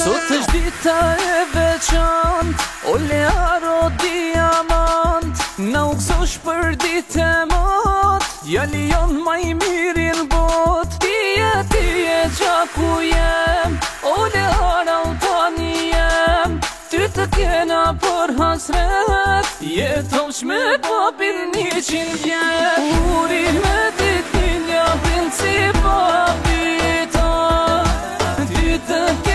Sot është dita e veçant O o diamant Në u kësosh për dit e mot Jali janë ma i mirin bot Ti e ti e gja ku jem O leara u tani jem Ty të kena për hasret Jeto shme papin një qinë vjet Uri me dit një një një një një një një një